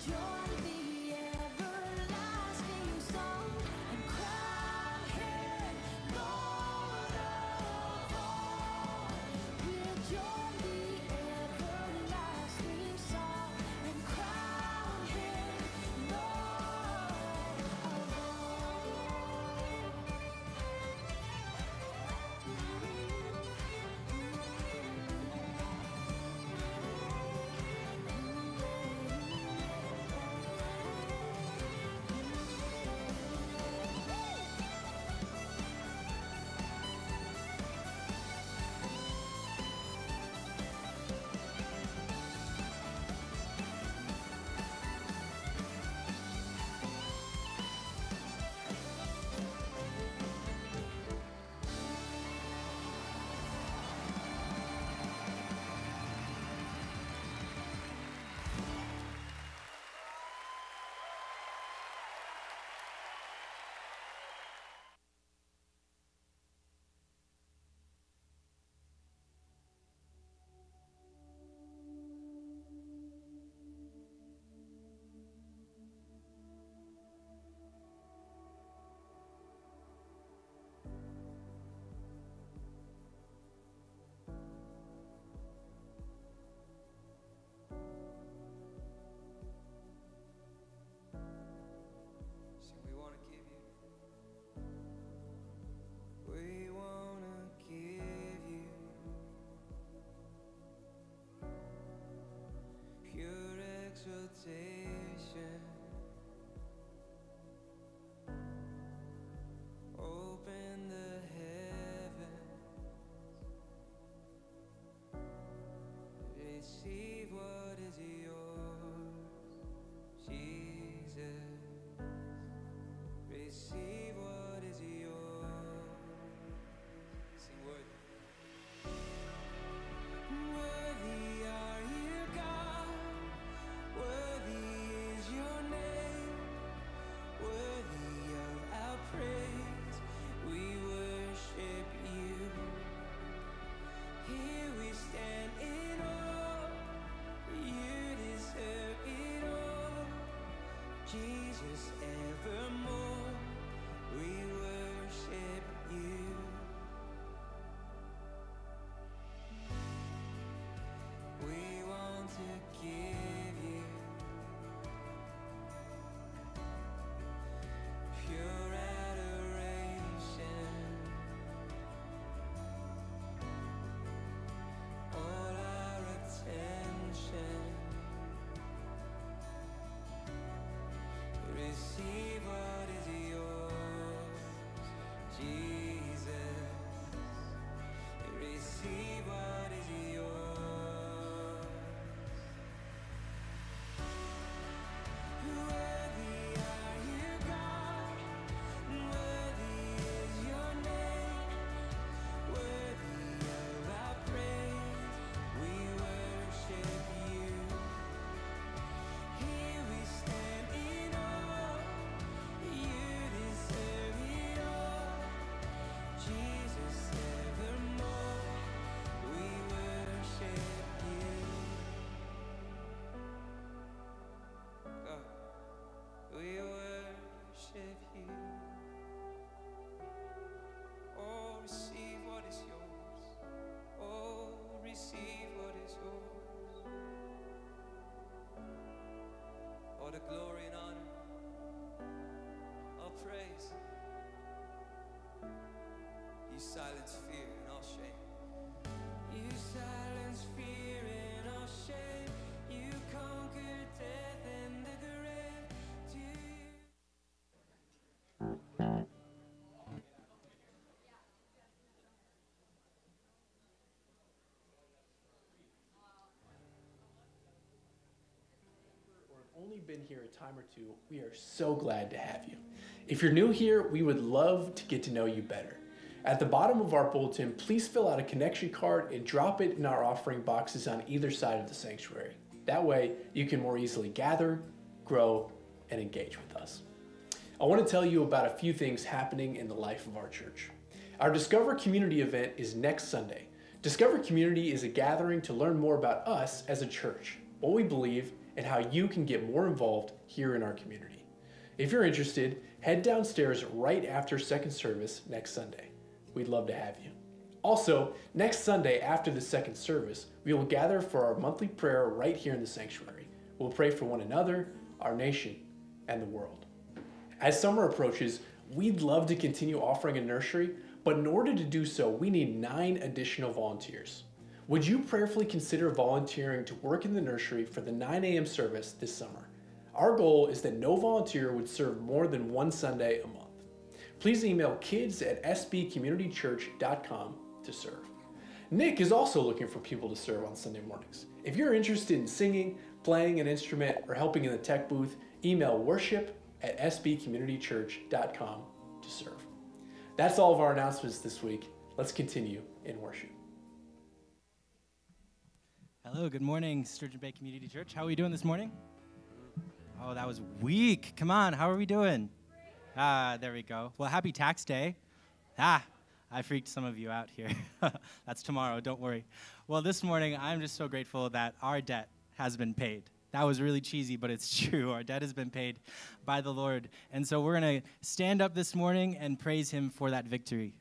silence only been here a time or two, we are so glad to have you. If you're new here, we would love to get to know you better. At the bottom of our bulletin, please fill out a connection card and drop it in our offering boxes on either side of the sanctuary. That way, you can more easily gather, grow, and engage with us. I want to tell you about a few things happening in the life of our church. Our Discover Community event is next Sunday. Discover Community is a gathering to learn more about us as a church, what we believe, and how you can get more involved here in our community. If you're interested, head downstairs right after second service next Sunday. We'd love to have you. Also, next Sunday after the second service, we will gather for our monthly prayer right here in the sanctuary. We'll pray for one another, our nation, and the world. As summer approaches, we'd love to continue offering a nursery, but in order to do so, we need nine additional volunteers. Would you prayerfully consider volunteering to work in the nursery for the 9 a.m. service this summer? Our goal is that no volunteer would serve more than one Sunday a month. Please email kids at sbcommunitychurch.com to serve. Nick is also looking for people to serve on Sunday mornings. If you're interested in singing, playing an instrument, or helping in the tech booth, email worship at sbcommunitychurch.com to serve. That's all of our announcements this week. Let's continue in worship. Hello, good morning, Sturgeon Bay Community Church. How are we doing this morning? Oh, that was weak. Come on, how are we doing? Ah, there we go. Well, happy tax day. Ah, I freaked some of you out here. That's tomorrow, don't worry. Well, this morning, I'm just so grateful that our debt has been paid. That was really cheesy, but it's true. Our debt has been paid by the Lord. And so we're going to stand up this morning and praise Him for that victory.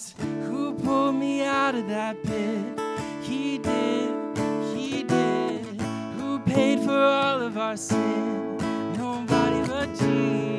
Jesus. Who pulled me out of that pit? He did, he did. Who paid for all of our sin? Nobody but Jesus.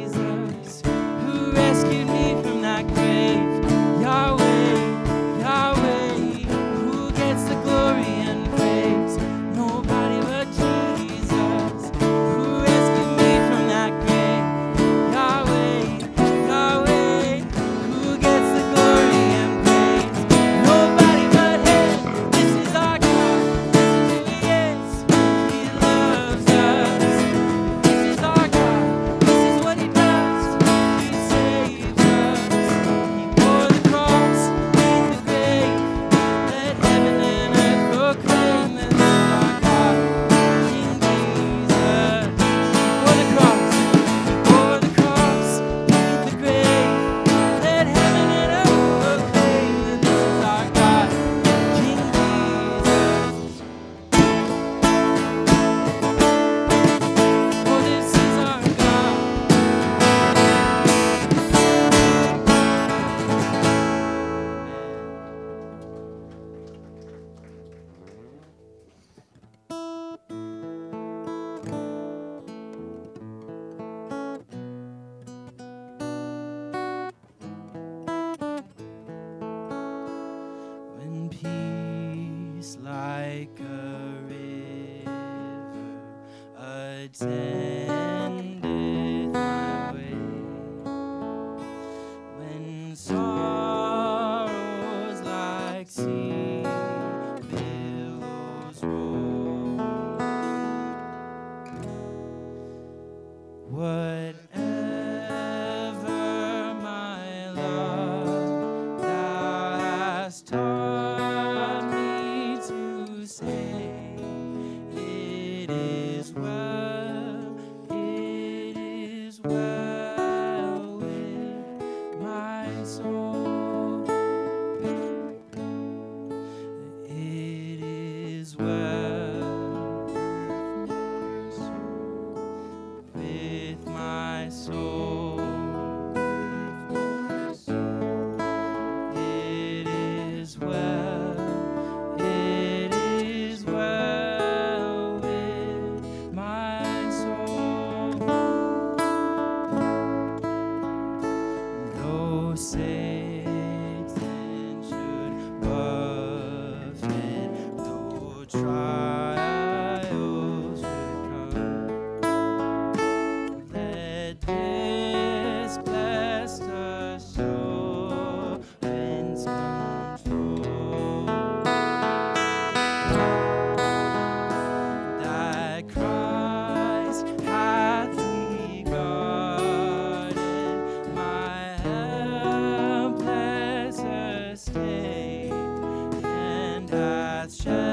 Hath shed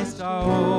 Christ our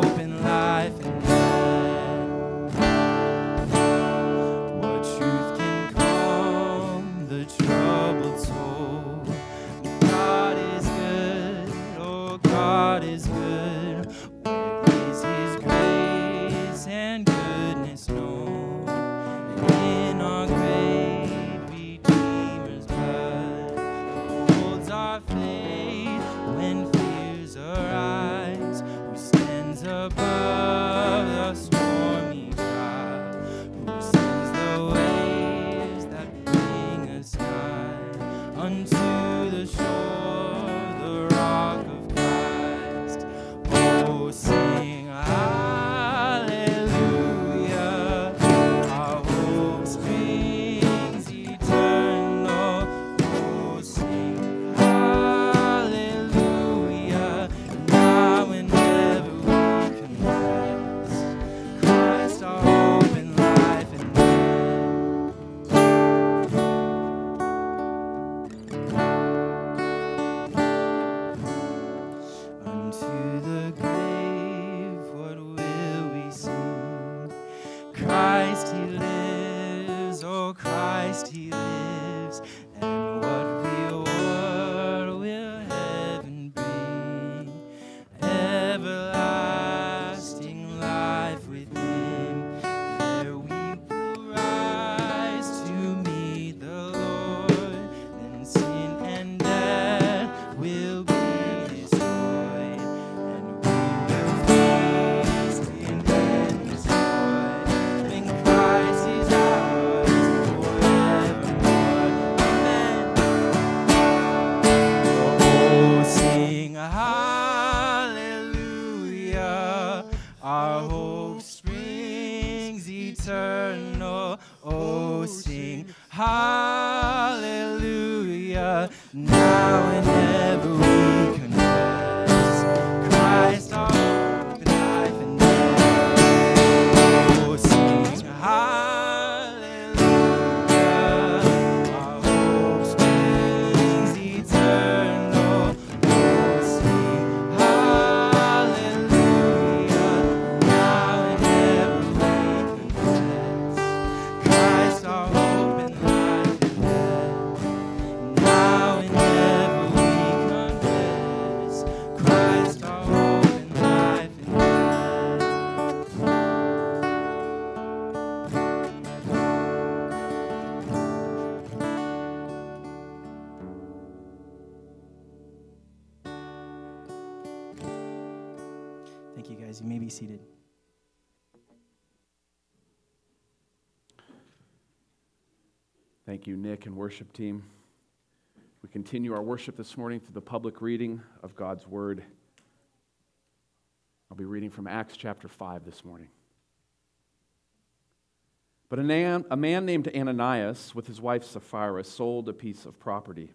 Thank you, Nick and worship team. We continue our worship this morning through the public reading of God's Word. I'll be reading from Acts chapter 5 this morning. But a, a man named Ananias, with his wife Sapphira, sold a piece of property.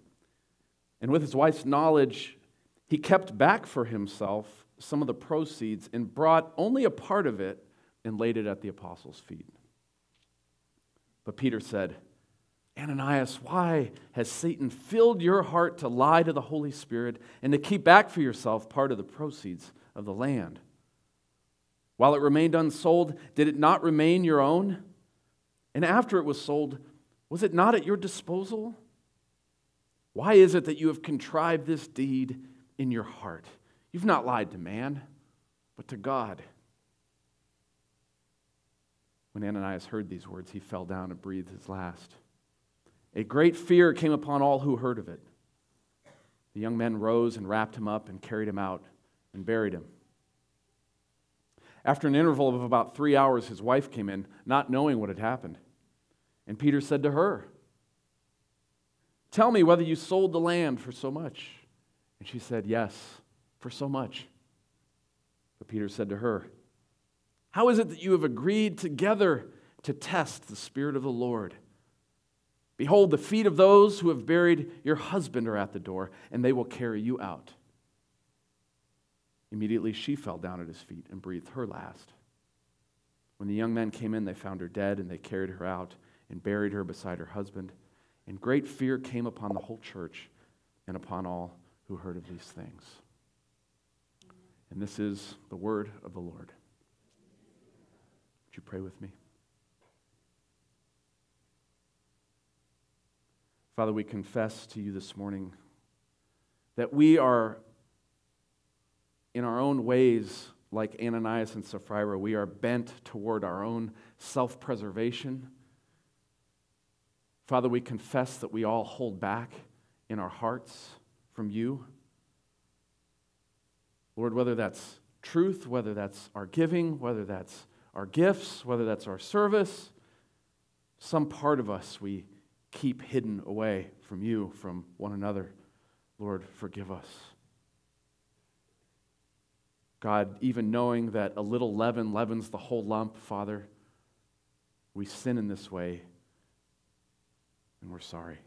And with his wife's knowledge, he kept back for himself some of the proceeds and brought only a part of it and laid it at the apostles' feet. But Peter said, Ananias, why has Satan filled your heart to lie to the Holy Spirit and to keep back for yourself part of the proceeds of the land? While it remained unsold, did it not remain your own? And after it was sold, was it not at your disposal? Why is it that you have contrived this deed in your heart? You've not lied to man, but to God. When Ananias heard these words, he fell down and breathed his last. A great fear came upon all who heard of it. The young men rose and wrapped him up and carried him out and buried him. After an interval of about three hours, his wife came in, not knowing what had happened. And Peter said to her, Tell me whether you sold the land for so much. And she said, Yes, for so much. But Peter said to her, How is it that you have agreed together to test the Spirit of the Lord? Behold, the feet of those who have buried your husband are at the door, and they will carry you out. Immediately she fell down at his feet and breathed her last. When the young men came in, they found her dead, and they carried her out and buried her beside her husband. And great fear came upon the whole church and upon all who heard of these things. And this is the word of the Lord. Would you pray with me? Father, we confess to you this morning that we are, in our own ways, like Ananias and Sapphira, we are bent toward our own self preservation. Father, we confess that we all hold back in our hearts from you. Lord, whether that's truth, whether that's our giving, whether that's our gifts, whether that's our service, some part of us we keep hidden away from you, from one another. Lord, forgive us. God, even knowing that a little leaven leavens the whole lump, Father, we sin in this way and we're sorry.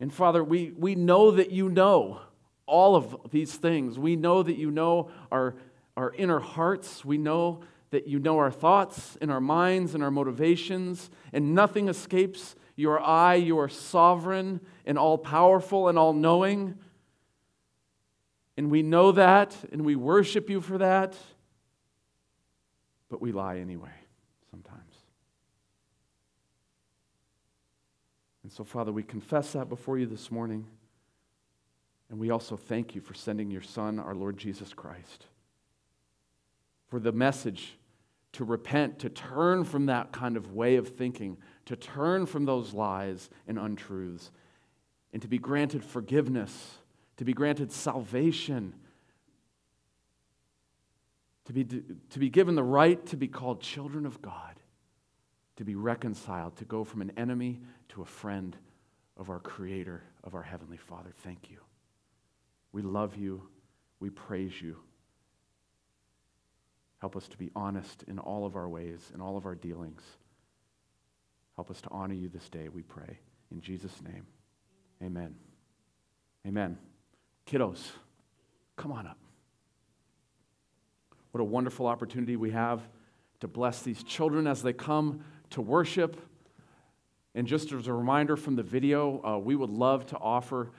And Father, we, we know that you know all of these things. We know that you know our, our inner hearts. We know that you know our thoughts and our minds and our motivations, and nothing escapes your eye. You are sovereign and all powerful and all knowing. And we know that, and we worship you for that, but we lie anyway sometimes. And so, Father, we confess that before you this morning. And we also thank you for sending your Son, our Lord Jesus Christ, for the message to repent, to turn from that kind of way of thinking, to turn from those lies and untruths, and to be granted forgiveness, to be granted salvation, to be, to be given the right to be called children of God, to be reconciled, to go from an enemy to a friend of our Creator, of our Heavenly Father. Thank you. We love you. We praise you. Help us to be honest in all of our ways, in all of our dealings. Help us to honor you this day, we pray. In Jesus' name, amen. Amen. Kiddos, come on up. What a wonderful opportunity we have to bless these children as they come to worship. And just as a reminder from the video, uh, we would love to offer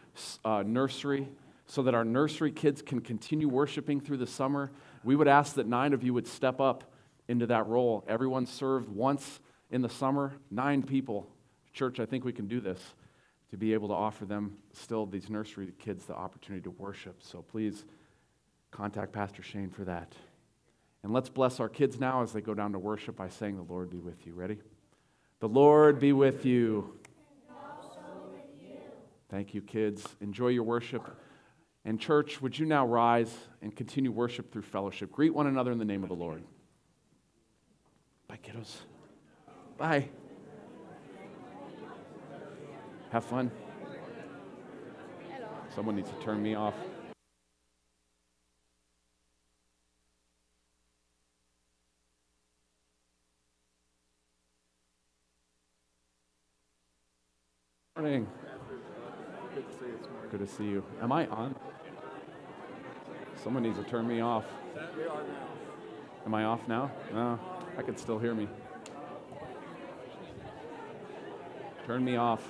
uh, nursery so that our nursery kids can continue worshiping through the summer. We would ask that nine of you would step up into that role. Everyone served once in the summer, nine people. Church, I think we can do this to be able to offer them still these nursery kids the opportunity to worship. So please contact Pastor Shane for that. And let's bless our kids now as they go down to worship by saying, The Lord be with you. Ready? The Lord be with you. Thank you, kids. Enjoy your worship. And, church, would you now rise and continue worship through fellowship? Greet one another in the name of the Lord. Bye, kiddos. Bye. Have fun. Someone needs to turn me off. Morning. Good to see you. Am I on? Someone needs to turn me off. Am I off now? No, I can still hear me. Turn me off.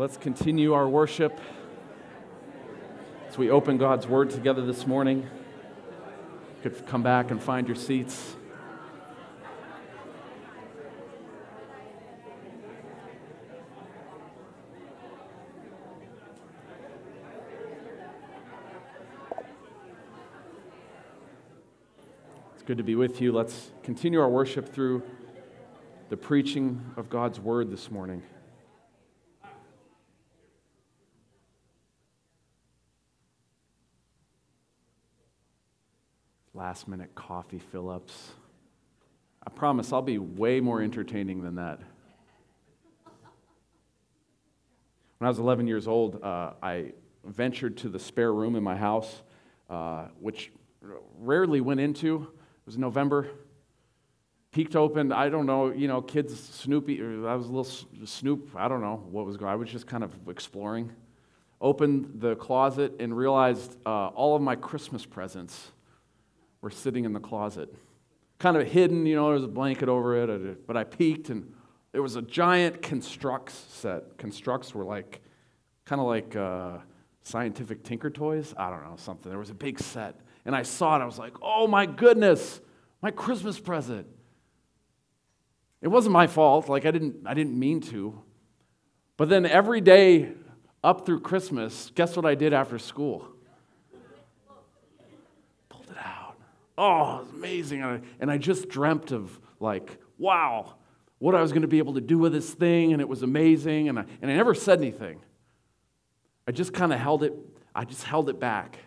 Let's continue our worship as we open God's Word together this morning. You could come back and find your seats. It's good to be with you. Let's continue our worship through the preaching of God's Word this morning. Last minute coffee fill ups. I promise I'll be way more entertaining than that. When I was 11 years old, uh, I ventured to the spare room in my house, uh, which rarely went into. It was November. Peeked open. I don't know, you know, kids, Snoopy, I was a little Snoop, I don't know what was going. I was just kind of exploring. Opened the closet and realized uh, all of my Christmas presents were sitting in the closet. Kind of hidden, you know, there was a blanket over it, but I peeked and there was a giant Construx set. Construx were like, kind of like uh, scientific tinker toys. I don't know, something. There was a big set. And I saw it, I was like, oh my goodness, my Christmas present. It wasn't my fault, like I didn't, I didn't mean to. But then every day up through Christmas, guess what I did after school? Oh, it was amazing. And I, and I just dreamt of, like, wow, what I was going to be able to do with this thing, and it was amazing. And I, and I never said anything. I just kind of held it, I just held it back.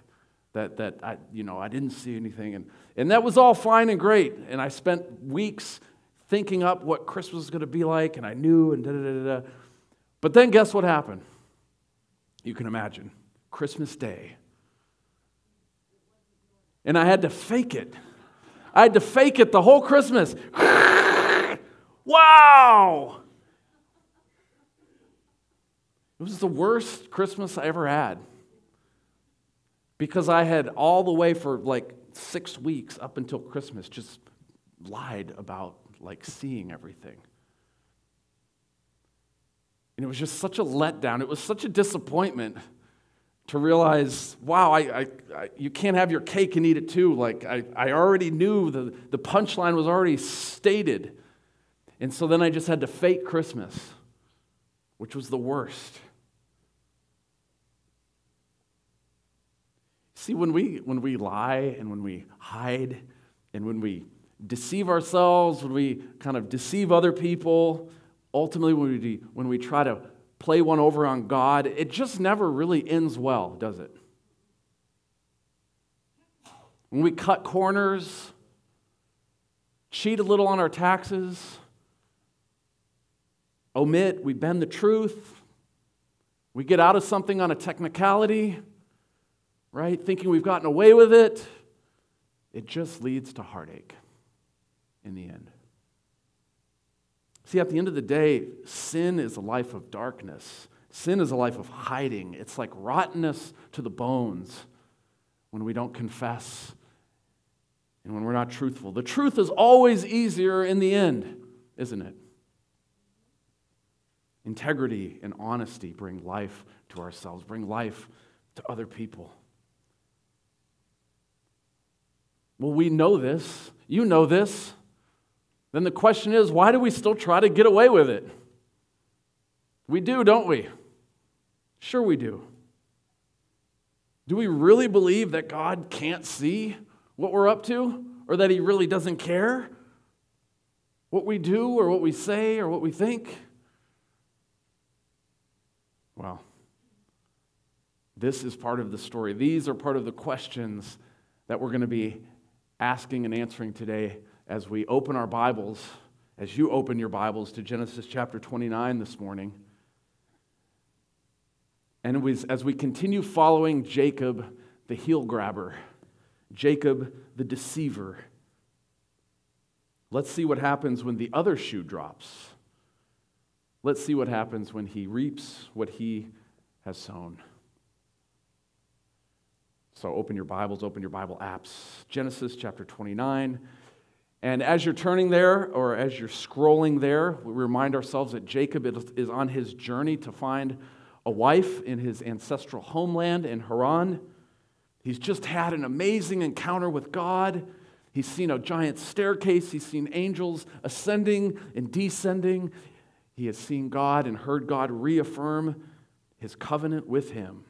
That, that I, you know, I didn't see anything. And, and that was all fine and great. And I spent weeks thinking up what Christmas was going to be like, and I knew, and da da da da. But then guess what happened? You can imagine. Christmas Day and I had to fake it. I had to fake it the whole Christmas. wow! It was the worst Christmas I ever had because I had all the way for like six weeks up until Christmas just lied about like seeing everything. And it was just such a letdown. It was such a disappointment to realize, wow, I, I, I, you can't have your cake and eat it too. Like, I, I already knew the, the punchline was already stated. And so then I just had to fake Christmas, which was the worst. See, when we, when we lie and when we hide and when we deceive ourselves, when we kind of deceive other people, ultimately when we, when we try to play one over on God, it just never really ends well, does it? When we cut corners, cheat a little on our taxes, omit, we bend the truth, we get out of something on a technicality, right? Thinking we've gotten away with it, it just leads to heartache in the end. See, at the end of the day, sin is a life of darkness. Sin is a life of hiding. It's like rottenness to the bones when we don't confess and when we're not truthful. The truth is always easier in the end, isn't it? Integrity and honesty bring life to ourselves, bring life to other people. Well, we know this. You know this. Then the question is why do we still try to get away with it? We do, don't we? Sure, we do. Do we really believe that God can't see what we're up to or that He really doesn't care what we do or what we say or what we think? Well, this is part of the story. These are part of the questions that we're going to be asking and answering today as we open our Bibles, as you open your Bibles to Genesis chapter 29 this morning. And as we continue following Jacob, the heel grabber, Jacob, the deceiver, let's see what happens when the other shoe drops. Let's see what happens when he reaps what he has sown. So open your Bibles, open your Bible apps. Genesis chapter 29. And as you're turning there, or as you're scrolling there, we remind ourselves that Jacob is on his journey to find a wife in his ancestral homeland in Haran. He's just had an amazing encounter with God. He's seen a giant staircase, he's seen angels ascending and descending. He has seen God and heard God reaffirm his covenant with him.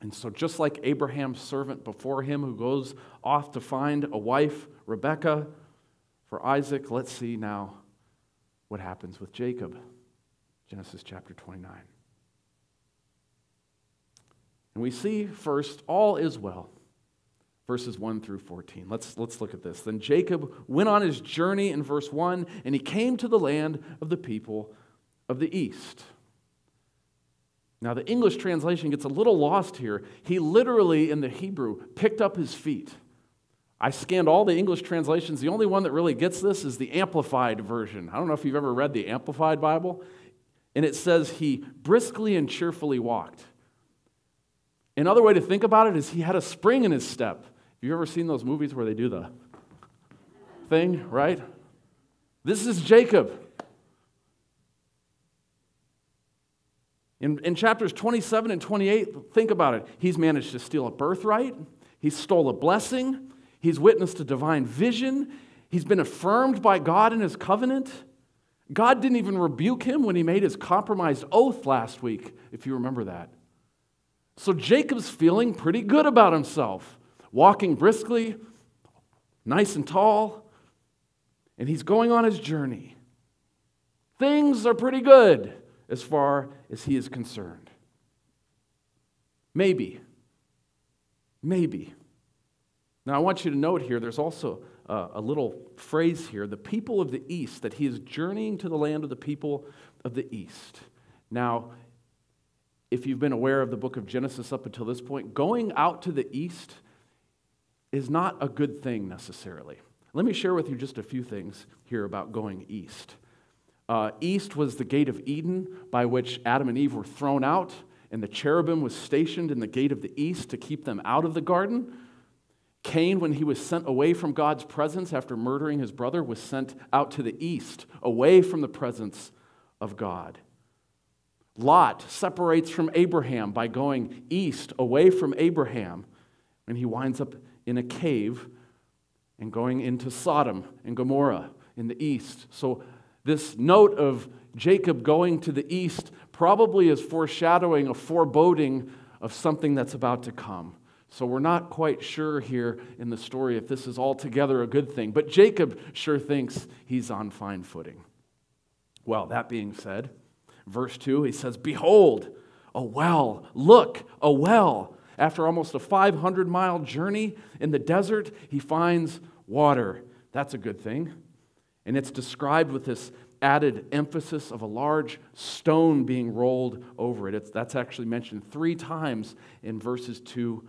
And so, just like Abraham's servant before him, who goes off to find a wife, Rebekah, for Isaac, let's see now what happens with Jacob. Genesis chapter 29. And we see first, all is well. Verses 1 through 14. Let's, let's look at this. Then Jacob went on his journey in verse 1, and he came to the land of the people of the east. Now, the English translation gets a little lost here. He literally, in the Hebrew, picked up his feet. I scanned all the English translations. The only one that really gets this is the Amplified version. I don't know if you've ever read the Amplified Bible. And it says he briskly and cheerfully walked. Another way to think about it is he had a spring in his step. Have you ever seen those movies where they do the thing, right? This is Jacob. In, in chapters 27 and 28, think about it. He's managed to steal a birthright, he stole a blessing, he's witnessed a divine vision, he's been affirmed by God in his covenant. God didn't even rebuke him when he made his compromised oath last week, if you remember that. So Jacob's feeling pretty good about himself, walking briskly, nice and tall, and he's going on his journey. Things are pretty good as far as he is concerned. Maybe. Maybe. Now, I want you to note here there's also a, a little phrase here the people of the east, that he is journeying to the land of the people of the east. Now, if you've been aware of the book of Genesis up until this point, going out to the east is not a good thing necessarily. Let me share with you just a few things here about going east. Uh, east was the gate of Eden by which Adam and Eve were thrown out, and the cherubim was stationed in the gate of the east to keep them out of the garden. Cain, when he was sent away from God's presence after murdering his brother, was sent out to the east, away from the presence of God. Lot separates from Abraham by going east, away from Abraham, and he winds up in a cave and going into Sodom and Gomorrah in the east. So this note of Jacob going to the east probably is foreshadowing a foreboding of something that's about to come. So we're not quite sure here in the story if this is altogether a good thing, but Jacob sure thinks he's on fine footing. Well, that being said, verse 2, he says, Behold, a well, look, a well. After almost a 500 mile journey in the desert, he finds water. That's a good thing. And it's described with this added emphasis of a large stone being rolled over it. It's, that's actually mentioned three times in verses 2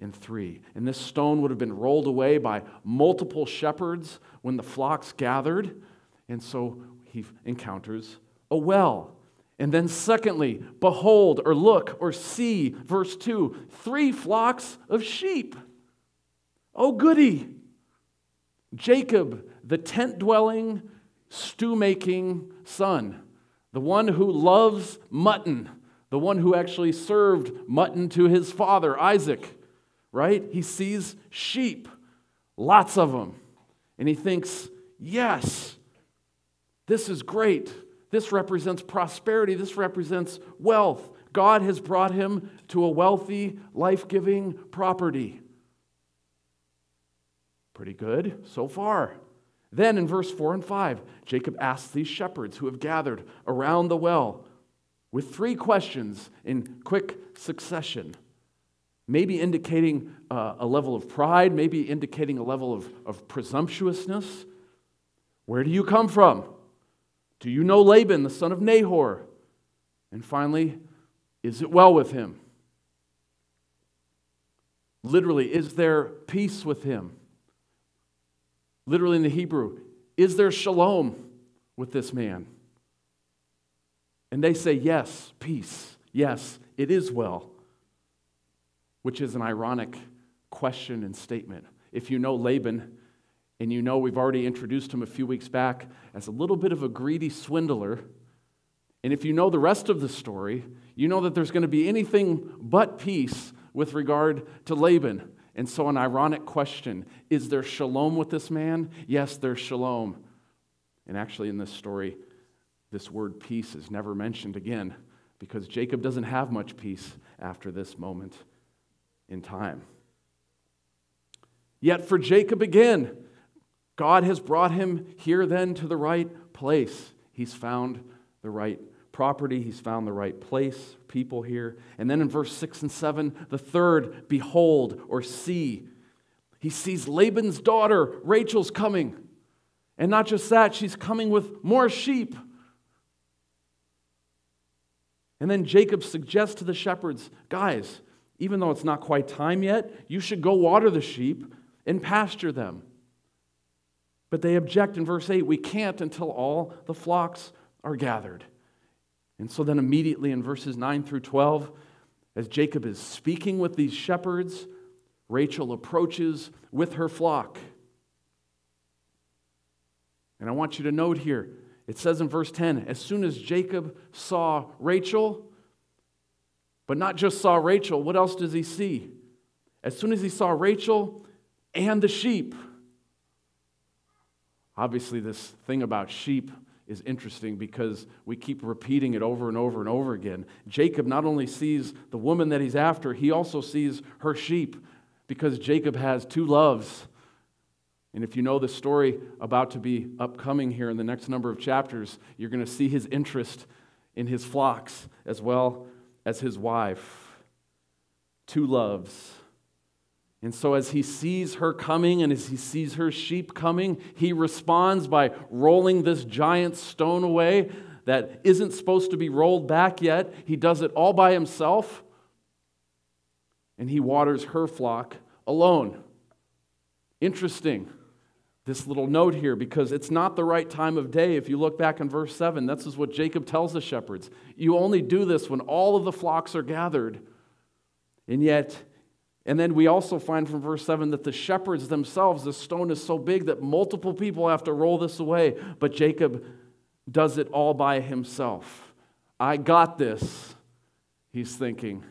and 3. And this stone would have been rolled away by multiple shepherds when the flocks gathered. And so he encounters a well. And then, secondly, behold or look or see, verse 2, three flocks of sheep. Oh, goody. Jacob, the tent dwelling, stew making son, the one who loves mutton, the one who actually served mutton to his father, Isaac, right? He sees sheep, lots of them, and he thinks, yes, this is great. This represents prosperity. This represents wealth. God has brought him to a wealthy, life giving property. Pretty good so far. Then in verse 4 and 5, Jacob asks these shepherds who have gathered around the well with three questions in quick succession, maybe indicating uh, a level of pride, maybe indicating a level of, of presumptuousness. Where do you come from? Do you know Laban, the son of Nahor? And finally, is it well with him? Literally, is there peace with him? Literally in the Hebrew, is there shalom with this man? And they say, yes, peace. Yes, it is well. Which is an ironic question and statement. If you know Laban, and you know we've already introduced him a few weeks back as a little bit of a greedy swindler, and if you know the rest of the story, you know that there's going to be anything but peace with regard to Laban. And so, an ironic question is there shalom with this man? Yes, there's shalom. And actually, in this story, this word peace is never mentioned again because Jacob doesn't have much peace after this moment in time. Yet, for Jacob again, God has brought him here then to the right place. He's found the right property, he's found the right place, people here. And then in verse 6 and 7, the third, behold or see. He sees Laban's daughter, Rachel's coming. And not just that, she's coming with more sheep. And then Jacob suggests to the shepherds, guys, even though it's not quite time yet, you should go water the sheep and pasture them. But they object in verse 8 we can't until all the flocks are gathered. And so then, immediately in verses 9 through 12, as Jacob is speaking with these shepherds, Rachel approaches with her flock. And I want you to note here, it says in verse 10 as soon as Jacob saw Rachel, but not just saw Rachel, what else does he see? As soon as he saw Rachel and the sheep, Obviously, this thing about sheep is interesting because we keep repeating it over and over and over again. Jacob not only sees the woman that he's after, he also sees her sheep because Jacob has two loves. And if you know the story about to be upcoming here in the next number of chapters, you're going to see his interest in his flocks as well as his wife. Two loves. And so, as he sees her coming and as he sees her sheep coming, he responds by rolling this giant stone away that isn't supposed to be rolled back yet. He does it all by himself, and he waters her flock alone. Interesting, this little note here, because it's not the right time of day. If you look back in verse 7, this is what Jacob tells the shepherds. You only do this when all of the flocks are gathered. And yet, and then we also find from verse 7 that the shepherds themselves, the stone is so big that multiple people have to roll this away. But Jacob does it all by himself. I got this, he's thinking.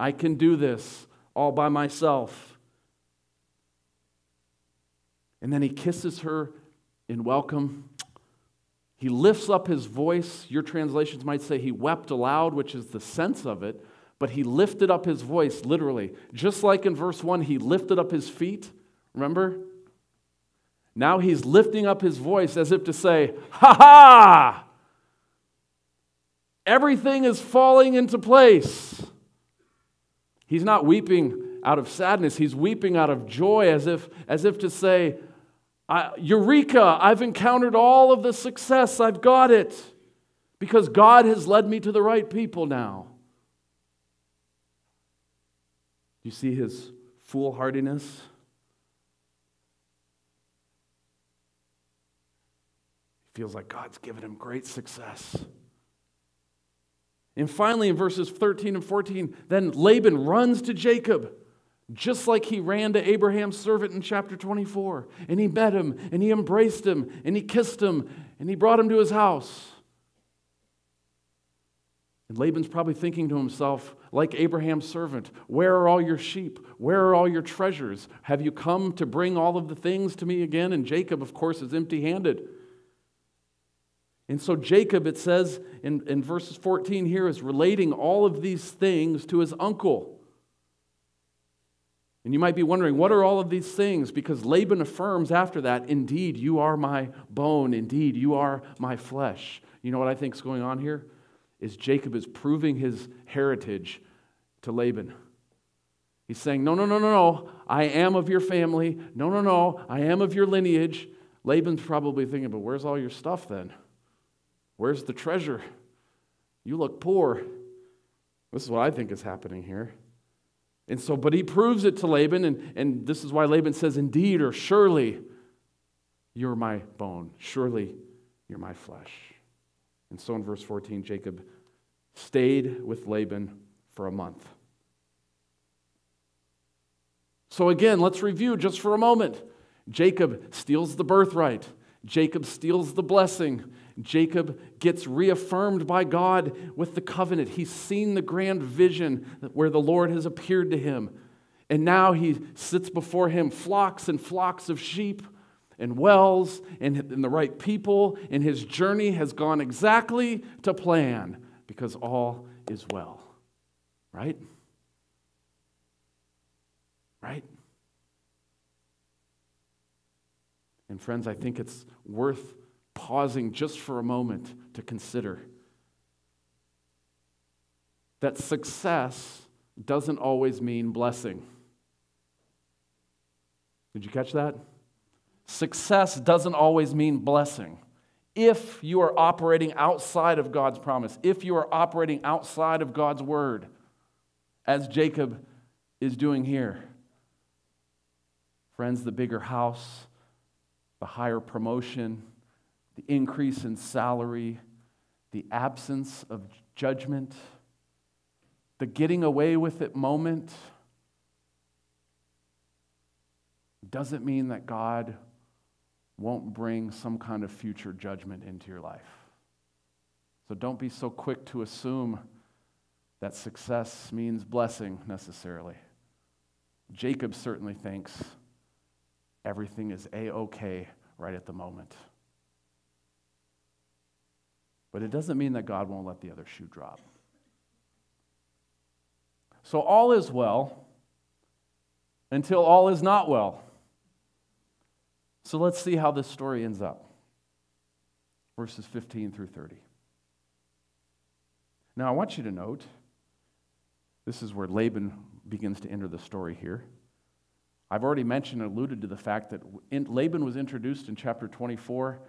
I can do this all by myself. And then he kisses her in welcome. He lifts up his voice. Your translations might say he wept aloud, which is the sense of it but he lifted up his voice, literally. Just like in verse 1, he lifted up his feet. Remember? Now he's lifting up his voice as if to say, Ha ha! Everything is falling into place. He's not weeping out of sadness, he's weeping out of joy as if, as if to say, Eureka! I've encountered all of the success, I've got it. Because God has led me to the right people now. You see his foolhardiness? He feels like God's given him great success. And finally, in verses 13 and 14, then Laban runs to Jacob, just like he ran to Abraham's servant in chapter 24. And he met him, and he embraced him, and he kissed him, and he brought him to his house. And Laban's probably thinking to himself, like Abraham's servant, Where are all your sheep? Where are all your treasures? Have you come to bring all of the things to me again? And Jacob, of course, is empty handed. And so Jacob, it says in, in verses 14 here, is relating all of these things to his uncle. And you might be wondering, what are all of these things? Because Laban affirms after that, Indeed, you are my bone. Indeed, you are my flesh. You know what I think is going on here? Is Jacob is proving his heritage to Laban. He's saying, No, no, no, no, no. I am of your family. No, no, no. I am of your lineage. Laban's probably thinking, But where's all your stuff then? Where's the treasure? You look poor. This is what I think is happening here. And so, but he proves it to Laban, and, and this is why Laban says, Indeed, or surely, you're my bone. Surely, you're my flesh. And so in verse 14, Jacob stayed with Laban for a month. So again, let's review just for a moment. Jacob steals the birthright. Jacob steals the blessing. Jacob gets reaffirmed by God with the covenant. He's seen the grand vision where the Lord has appeared to him. And now he sits before him flocks and flocks of sheep and wells and, and the right people, and his journey has gone exactly to plan because all is well. Right? Right? And friends, I think it's worth pausing just for a moment to consider that success doesn't always mean blessing. Did you catch that? Success doesn't always mean blessing. If you are operating outside of God's promise, if you are operating outside of God's word, as Jacob is doing here, friends, the bigger house, the higher promotion, the increase in salary, the absence of judgment, the getting away with it moment doesn't mean that God won't bring some kind of future judgment into your life. So don't be so quick to assume that success means blessing necessarily. Jacob certainly thinks everything is a okay right at the moment. But it doesn't mean that God won't let the other shoe drop. So all is well until all is not well. So let's see how this story ends up. Verses 15 through 30. Now, I want you to note this is where Laban begins to enter the story here. I've already mentioned and alluded to the fact that Laban was introduced in chapter 24.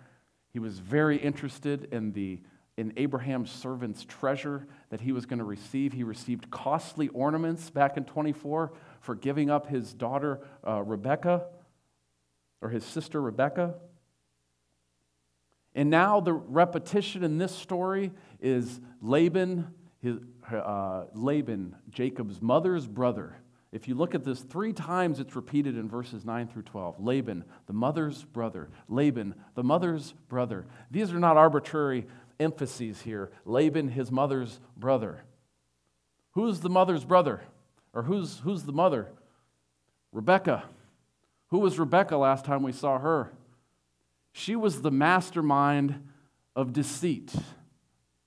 He was very interested in the in Abraham's servant's treasure that he was going to receive. He received costly ornaments back in 24 for giving up his daughter uh, Rebecca or his sister Rebecca. And now the repetition in this story is Laban, his, uh, Laban, Jacob's mother's brother. If you look at this three times, it's repeated in verses 9 through 12. Laban, the mother's brother. Laban, the mother's brother. These are not arbitrary emphases here. Laban, his mother's brother. Who's the mother's brother? Or who's, who's the mother? Rebecca. Who was Rebecca last time we saw her? She was the mastermind of deceit.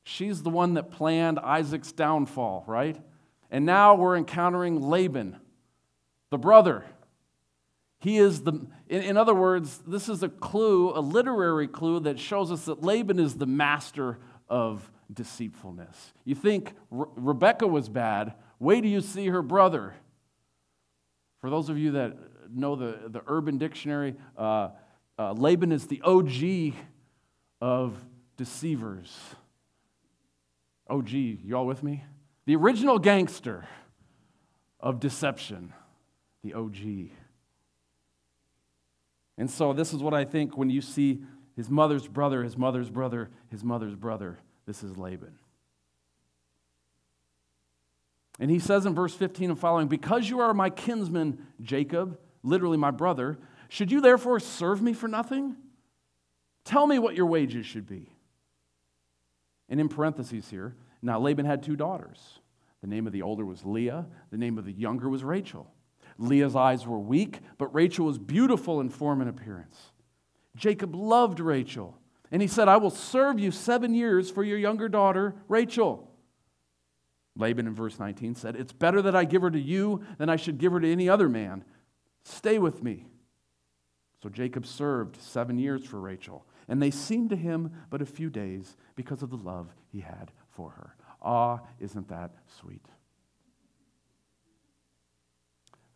She's the one that planned Isaac's downfall, right? And now we're encountering Laban, the brother. He is the, in, in, other words, this is a clue, a literary clue that shows us that Laban is the master of deceitfulness. You think Re- Rebecca was bad, wait till you see her brother. For those of you that know the, the Urban Dictionary, uh, uh, Laban is the OG of deceivers. OG, you all with me? The original gangster of deception, the OG. And so, this is what I think when you see his mother's brother, his mother's brother, his mother's brother. This is Laban. And he says in verse 15 and following, Because you are my kinsman, Jacob, literally my brother, should you therefore serve me for nothing? Tell me what your wages should be. And in parentheses here, now Laban had two daughters. The name of the older was Leah, the name of the younger was Rachel. Leah's eyes were weak, but Rachel was beautiful in form and appearance. Jacob loved Rachel, and he said, I will serve you seven years for your younger daughter, Rachel. Laban in verse 19 said, It's better that I give her to you than I should give her to any other man. Stay with me. So Jacob served seven years for Rachel, and they seemed to him but a few days because of the love he had for her. Ah, isn't that sweet?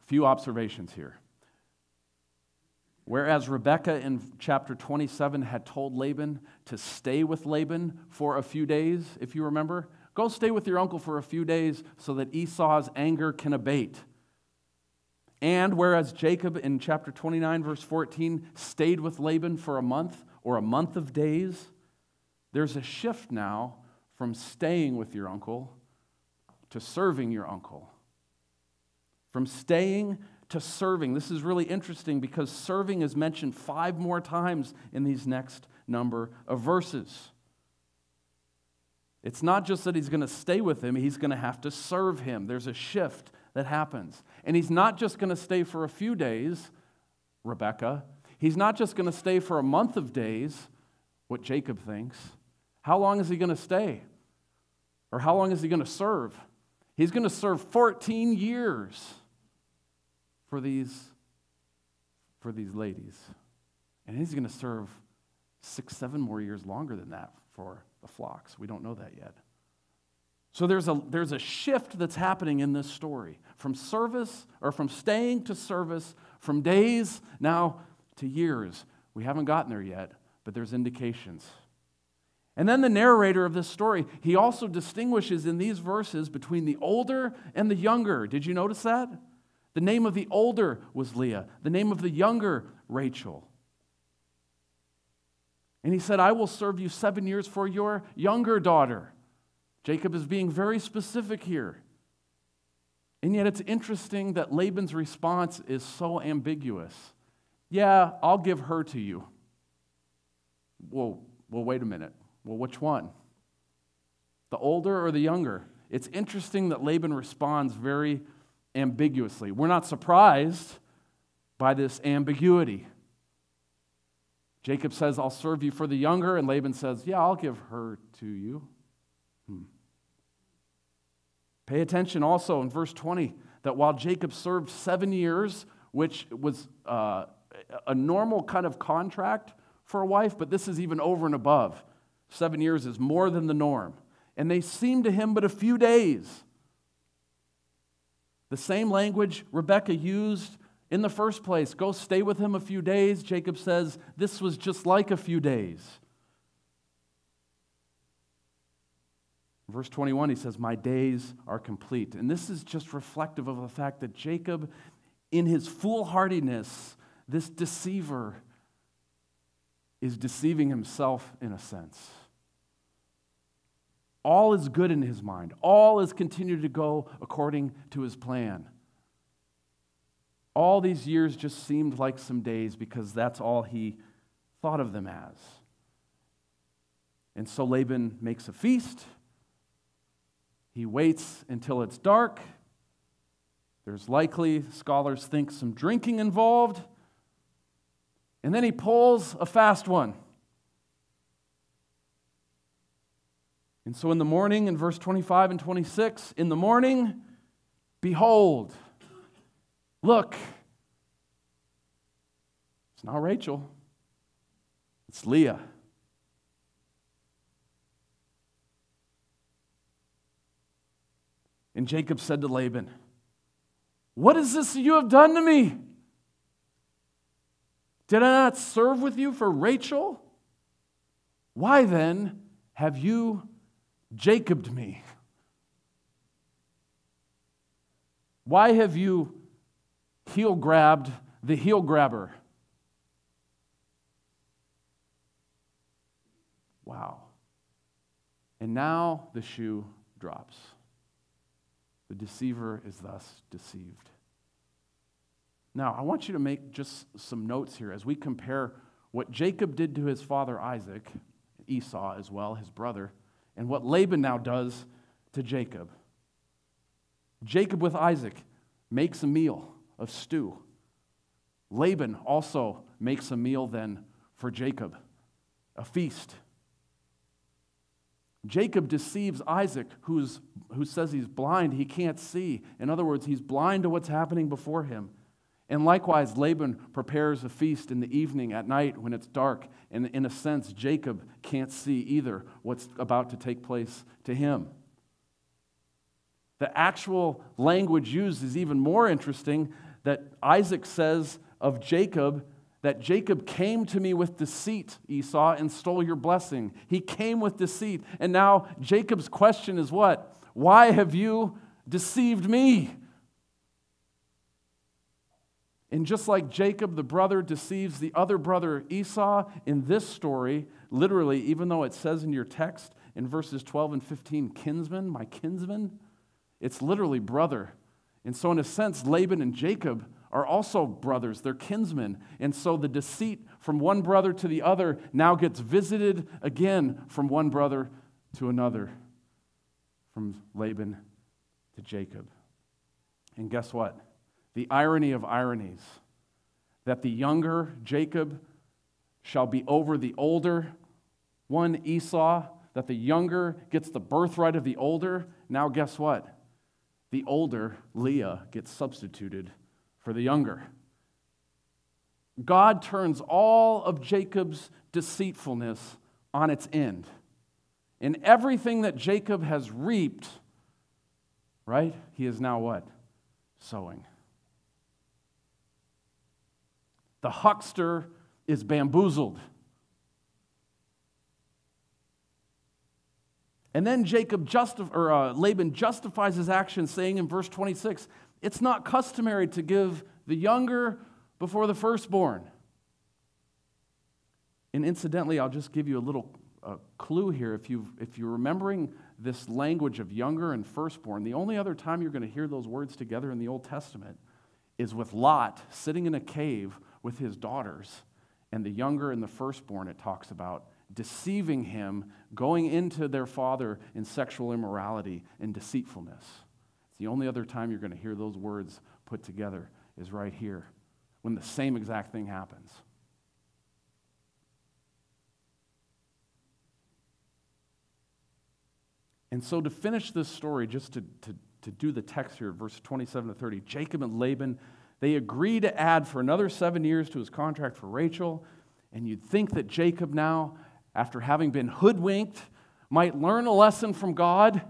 A few observations here. Whereas Rebekah in chapter 27 had told Laban to stay with Laban for a few days, if you remember, go stay with your uncle for a few days so that Esau's anger can abate. And whereas Jacob in chapter 29, verse 14, stayed with Laban for a month or a month of days, there's a shift now from staying with your uncle to serving your uncle. From staying to serving. This is really interesting because serving is mentioned five more times in these next number of verses. It's not just that he's going to stay with him, he's going to have to serve him. There's a shift that happens. And he's not just going to stay for a few days, Rebecca. He's not just going to stay for a month of days, what Jacob thinks. How long is he going to stay? Or how long is he going to serve? He's going to serve 14 years for these, for these ladies. And he's going to serve six, seven more years longer than that for the flocks. We don't know that yet. So there's a, there's a shift that's happening in this story from service or from staying to service, from days now to years. We haven't gotten there yet, but there's indications. And then the narrator of this story, he also distinguishes in these verses between the older and the younger. Did you notice that? The name of the older was Leah, the name of the younger, Rachel. And he said, I will serve you seven years for your younger daughter. Jacob is being very specific here. And yet it's interesting that Laban's response is so ambiguous. Yeah, I'll give her to you. Well, well, wait a minute. Well, which one? The older or the younger? It's interesting that Laban responds very ambiguously. We're not surprised by this ambiguity. Jacob says, I'll serve you for the younger, and Laban says, Yeah, I'll give her to you. Hmm. Pay attention also in verse 20 that while Jacob served seven years, which was uh, a normal kind of contract for a wife, but this is even over and above. Seven years is more than the norm. And they seemed to him but a few days. The same language Rebekah used in the first place go stay with him a few days. Jacob says, This was just like a few days. Verse 21, he says, My days are complete. And this is just reflective of the fact that Jacob, in his foolhardiness, this deceiver, is deceiving himself in a sense. All is good in his mind. All is continued to go according to his plan. All these years just seemed like some days because that's all he thought of them as. And so Laban makes a feast. He waits until it's dark. There's likely, scholars think, some drinking involved. And then he pulls a fast one. And so in the morning, in verse 25 and 26, in the morning, behold, look, it's not Rachel, it's Leah. And Jacob said to Laban, What is this that you have done to me? Did I not serve with you for Rachel? Why then have you Jacobed me? Why have you heel grabbed the heel grabber? Wow. And now the shoe drops. The deceiver is thus deceived. Now, I want you to make just some notes here as we compare what Jacob did to his father Isaac, Esau as well, his brother, and what Laban now does to Jacob. Jacob with Isaac makes a meal of stew. Laban also makes a meal then for Jacob, a feast. Jacob deceives Isaac, who's, who says he's blind, he can't see. In other words, he's blind to what's happening before him. And likewise, Laban prepares a feast in the evening at night when it's dark. And in a sense, Jacob can't see either what's about to take place to him. The actual language used is even more interesting that Isaac says of Jacob that Jacob came to me with deceit, Esau, and stole your blessing. He came with deceit. And now Jacob's question is what? Why have you deceived me? And just like Jacob, the brother, deceives the other brother Esau, in this story, literally, even though it says in your text in verses 12 and 15, kinsman, my kinsman, it's literally brother. And so, in a sense, Laban and Jacob are also brothers, they're kinsmen. And so the deceit from one brother to the other now gets visited again from one brother to another, from Laban to Jacob. And guess what? The irony of ironies that the younger Jacob shall be over the older one Esau, that the younger gets the birthright of the older. Now, guess what? The older Leah gets substituted for the younger. God turns all of Jacob's deceitfulness on its end. In everything that Jacob has reaped, right, he is now what? Sowing. The huckster is bamboozled. And then Jacob justif- or uh, Laban justifies his action, saying in verse 26, "It's not customary to give the younger before the firstborn." And incidentally, I'll just give you a little uh, clue here. If you if you're remembering this language of younger and firstborn, the only other time you're going to hear those words together in the Old Testament is with Lot sitting in a cave with his daughters, and the younger and the firstborn. It talks about deceiving him, going into their father in sexual immorality and deceitfulness. It's the only other time you're going to hear those words put together is right here when the same exact thing happens. And so, to finish this story, just to, to, to do the text here, verse 27 to 30, Jacob and Laban, they agree to add for another seven years to his contract for Rachel. And you'd think that Jacob now after having been hoodwinked, might learn a lesson from God,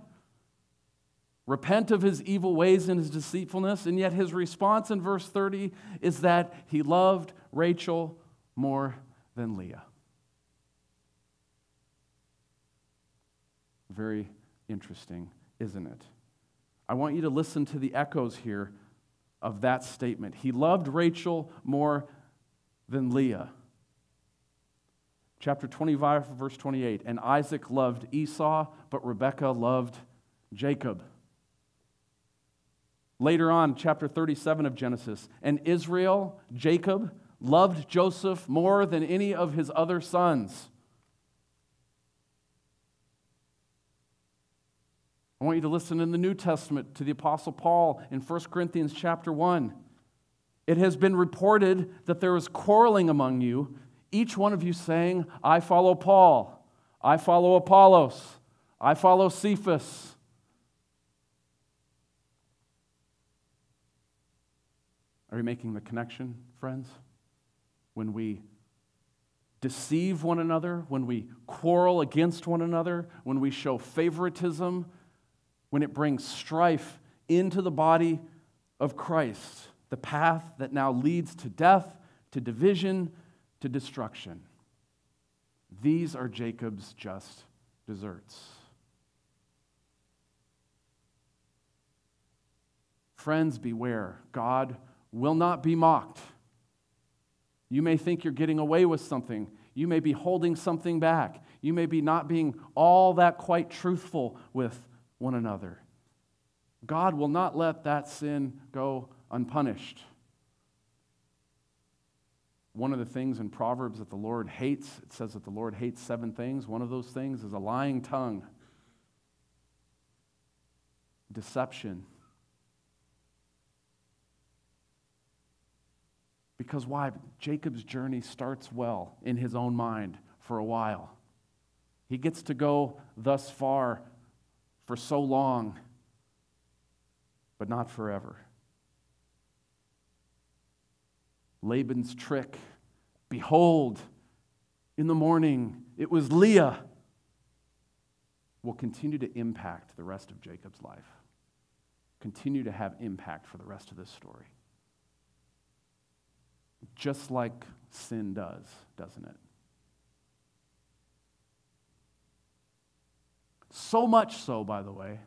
repent of his evil ways and his deceitfulness, and yet his response in verse 30 is that he loved Rachel more than Leah. Very interesting, isn't it? I want you to listen to the echoes here of that statement. He loved Rachel more than Leah. Chapter 25, verse 28. And Isaac loved Esau, but Rebekah loved Jacob. Later on, chapter 37 of Genesis. And Israel, Jacob, loved Joseph more than any of his other sons. I want you to listen in the New Testament to the Apostle Paul in 1 Corinthians chapter 1. It has been reported that there is quarreling among you each one of you saying, I follow Paul, I follow Apollos, I follow Cephas. Are you making the connection, friends? When we deceive one another, when we quarrel against one another, when we show favoritism, when it brings strife into the body of Christ, the path that now leads to death, to division, to destruction. These are Jacob's just deserts. Friends, beware. God will not be mocked. You may think you're getting away with something. You may be holding something back. You may be not being all that quite truthful with one another. God will not let that sin go unpunished. One of the things in Proverbs that the Lord hates, it says that the Lord hates seven things. One of those things is a lying tongue, deception. Because why? Jacob's journey starts well in his own mind for a while. He gets to go thus far for so long, but not forever. Laban's trick. Behold, in the morning, it was Leah. Will continue to impact the rest of Jacob's life, continue to have impact for the rest of this story. Just like sin does, doesn't it? So much so, by the way,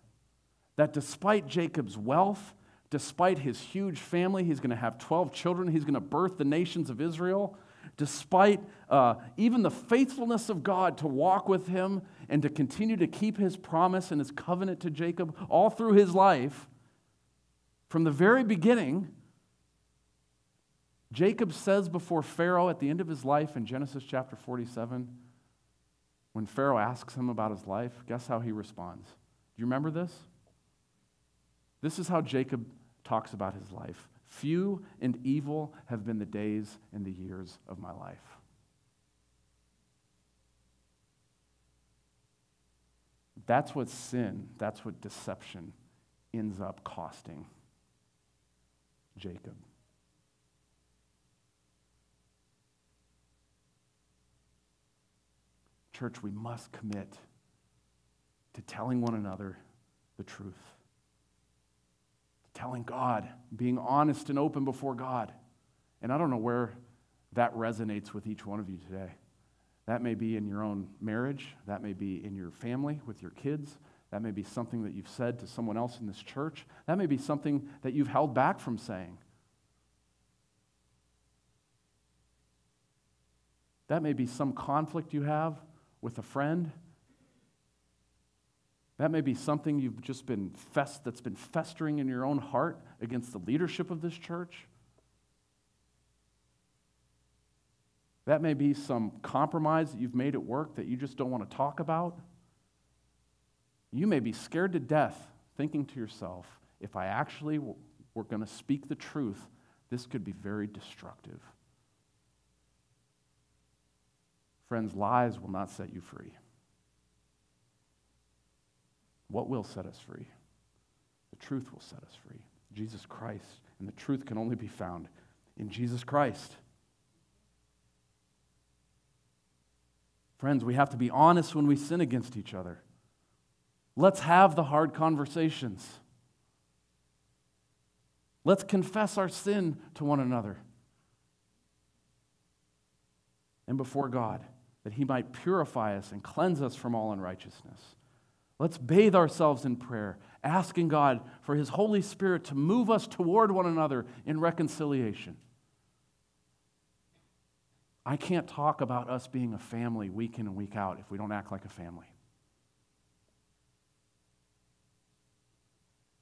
that despite Jacob's wealth, despite his huge family, he's going to have 12 children, he's going to birth the nations of Israel, despite uh, even the faithfulness of God to walk with him and to continue to keep his promise and his covenant to Jacob all through his life, from the very beginning, Jacob says before Pharaoh at the end of his life in Genesis chapter 47, when Pharaoh asks him about his life, guess how he responds? Do you remember this? This is how Jacob talks about his life. Few and evil have been the days and the years of my life. That's what sin, that's what deception ends up costing Jacob. Church, we must commit to telling one another the truth, telling God, being honest and open before God. And I don't know where that resonates with each one of you today. That may be in your own marriage, that may be in your family with your kids, that may be something that you've said to someone else in this church, that may be something that you've held back from saying. That may be some conflict you have with a friend. That may be something you've just been fest, that's been festering in your own heart against the leadership of this church. That may be some compromise that you've made at work that you just don't want to talk about. You may be scared to death thinking to yourself, if I actually were going to speak the truth, this could be very destructive. Friends, lies will not set you free. What will set us free? The truth will set us free. Jesus Christ. And the truth can only be found in Jesus Christ. Friends, we have to be honest when we sin against each other. Let's have the hard conversations. Let's confess our sin to one another and before God that he might purify us and cleanse us from all unrighteousness. Let's bathe ourselves in prayer, asking God for his Holy Spirit to move us toward one another in reconciliation. I can't talk about us being a family week in and week out if we don't act like a family.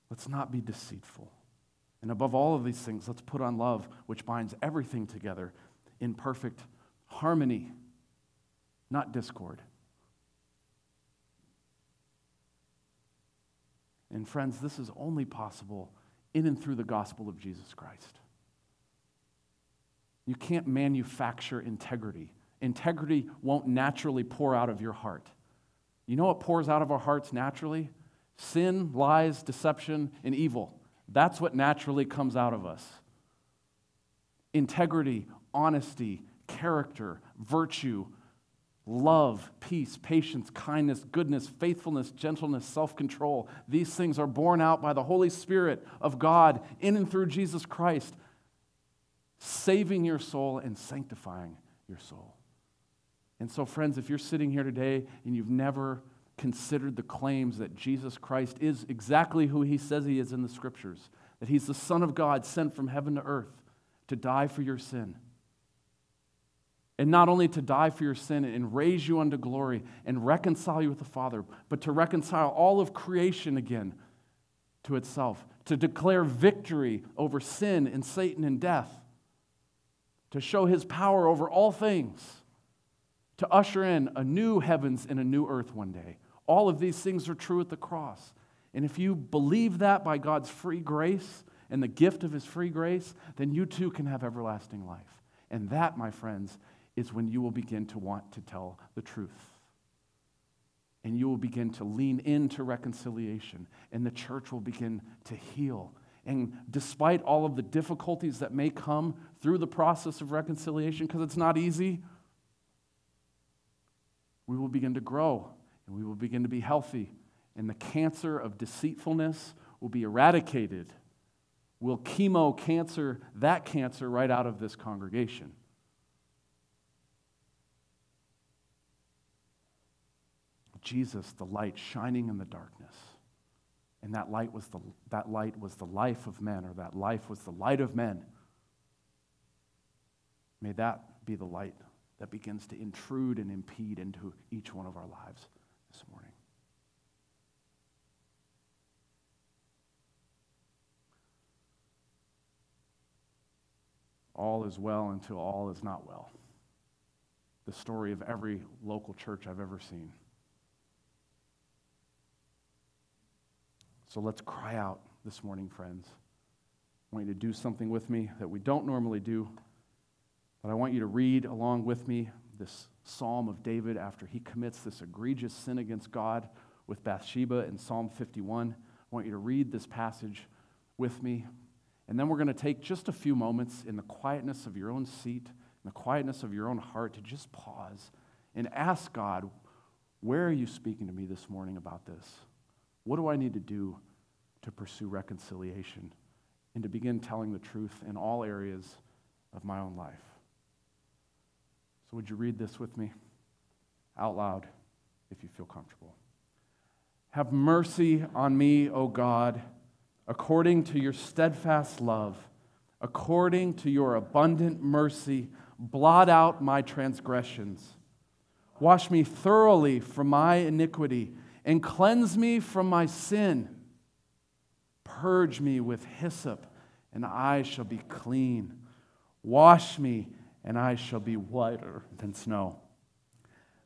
Let's not be deceitful. And above all of these things, let's put on love, which binds everything together in perfect harmony not discord. And friends, this is only possible in and through the gospel of Jesus Christ. You can't manufacture integrity. Integrity won't naturally pour out of your heart. You know what pours out of our hearts naturally? Sin, lies, deception, and evil. That's what naturally comes out of us. Integrity, honesty, character, virtue, love, peace, patience, kindness, goodness, faithfulness, gentleness, self control. These things are borne out by the Holy Spirit of God in and through Jesus Christ, saving your soul and sanctifying your soul. And so, friends, if you're sitting here today and you've never considered the claims that Jesus Christ is exactly who he says he is in the scriptures, that he's the Son of God sent from heaven to earth to die for your sin and not only to die for your sin and raise you unto glory and reconcile you with the Father, but to reconcile all of creation again to itself, to declare victory over sin and Satan and death, to show his power over all things, to usher in a new heavens and a new earth one day. All of these things are true at the cross. And if you believe that by God's free grace and the gift of his free grace, then you too can have everlasting life. And that, my friends, is when you will begin to want to tell the truth. And you will begin to lean into reconciliation, and the church will begin to heal. And despite all of the difficulties that may come through the process of reconciliation, because it's not easy, we will begin to grow and we will begin to be healthy. And the cancer of deceitfulness will be eradicated. We'll chemo cancer that cancer right out of this congregation. Jesus, the light shining in the darkness. And that light was the, that light was the life of men, or that life was the light of men. May that be the light that begins to intrude and impede into each one of our lives this morning. All is well until all is not well. The story of every local church I've ever seen. So let's cry out this morning, friends. I want you to do something with me that we don't normally do, but I want you to read along with me this psalm of David after he commits this egregious sin against God with Bathsheba in Psalm 51. I want you to read this passage with me. And then we're going to take just a few moments in the quietness of your own seat, in the quietness of your own heart, to just pause and ask God, where are you speaking to me this morning about this? What do I need to do to pursue reconciliation and to begin telling the truth in all areas of my own life? So, would you read this with me out loud if you feel comfortable? Have mercy on me, O God, according to your steadfast love, according to your abundant mercy, blot out my transgressions. Wash me thoroughly from my iniquity and cleanse me from my sin. Purge me with hyssop, and I shall be clean. Wash me, and I shall be whiter than snow.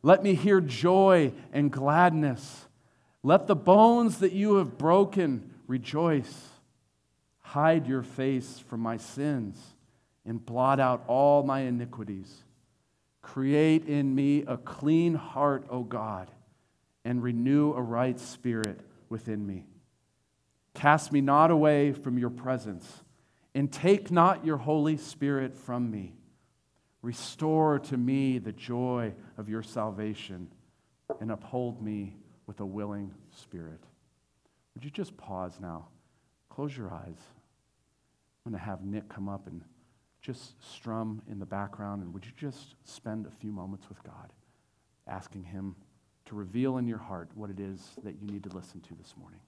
Let me hear joy and gladness. Let the bones that you have broken rejoice. Hide your face from my sins and blot out all my iniquities. Create in me a clean heart, O God and renew a right spirit within me. Cast me not away from your presence, and take not your Holy Spirit from me. Restore to me the joy of your salvation, and uphold me with a willing spirit. Would you just pause now? Close your eyes. I'm going to have Nick come up and just strum in the background, and would you just spend a few moments with God, asking Him to reveal in your heart what it is that you need to listen to this morning.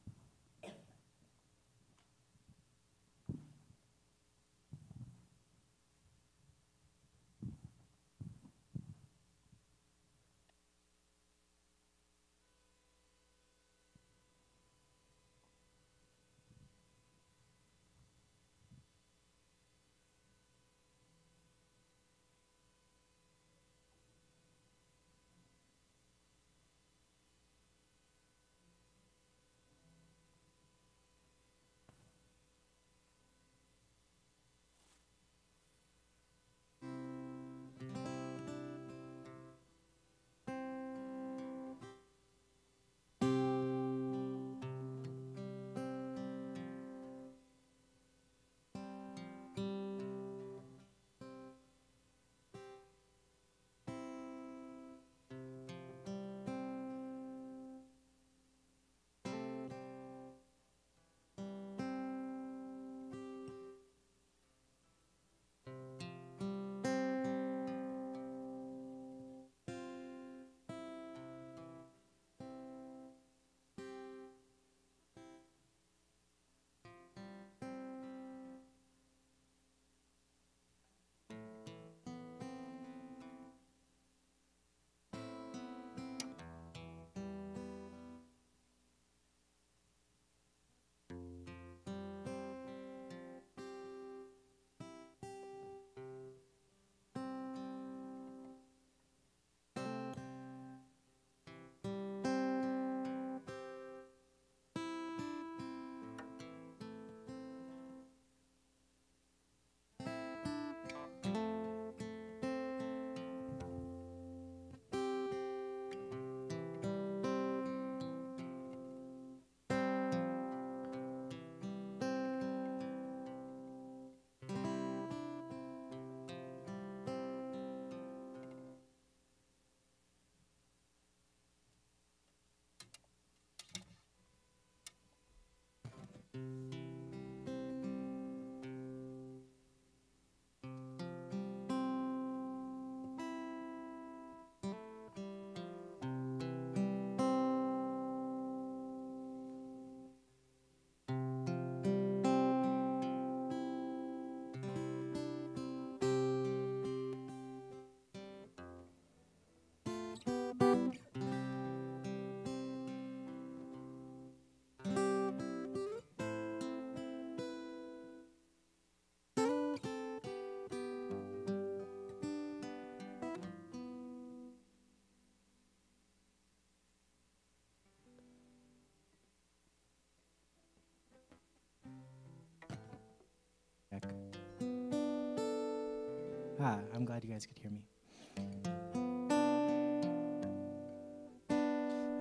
Ah, I'm glad you guys could hear me.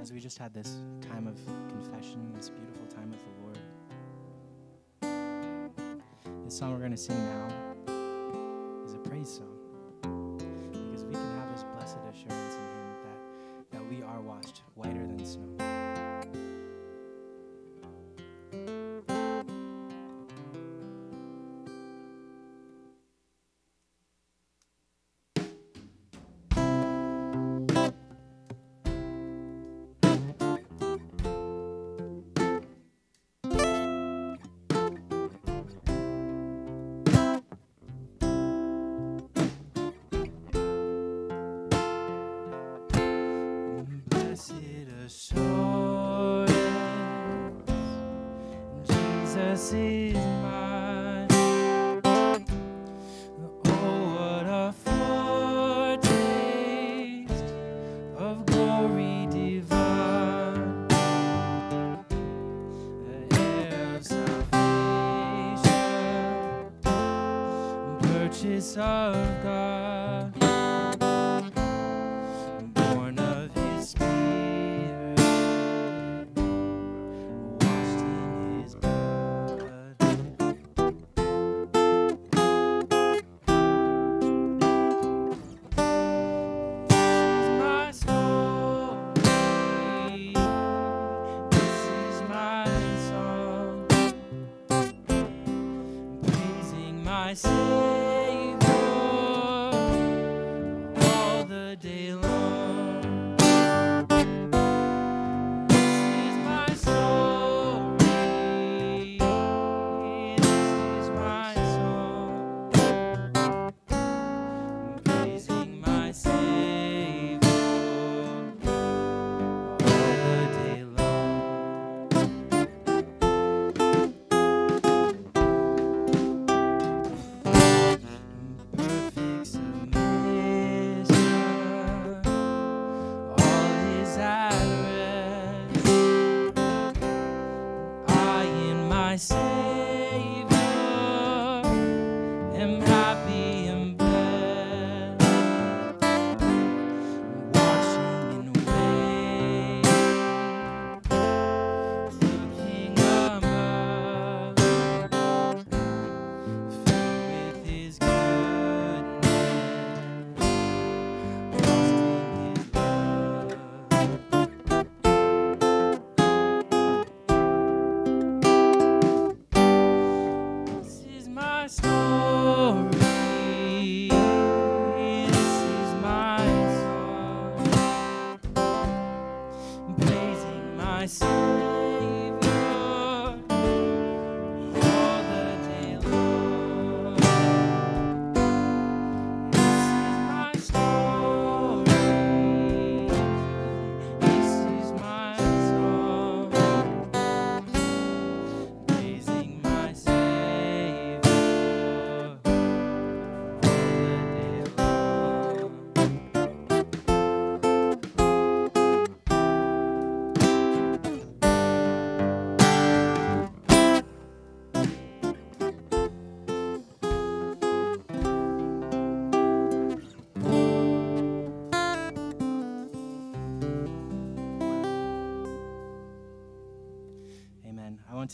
As we just had this time of confession, this beautiful time with the Lord, the song we're going to sing now is a praise song. promise is mine. Oh, what a foretaste of glory divine. The heir of salvation, purchase of God. my.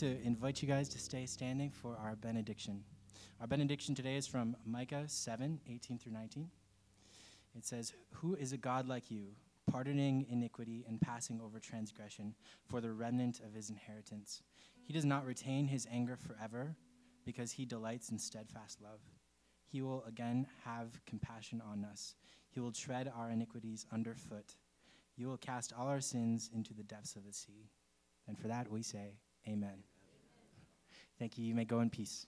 to invite you guys to stay standing for our benediction. Our benediction today is from Micah 7 18 through 19. It says, Who is a God like you, pardoning iniquity and passing over transgression for the remnant of his inheritance? He does not retain his anger forever because he delights in steadfast love. He will again have compassion on us. He will tread our iniquities underfoot. You will cast all our sins into the depths of the sea. And for that we say, Amen. Thank you. You may go in peace.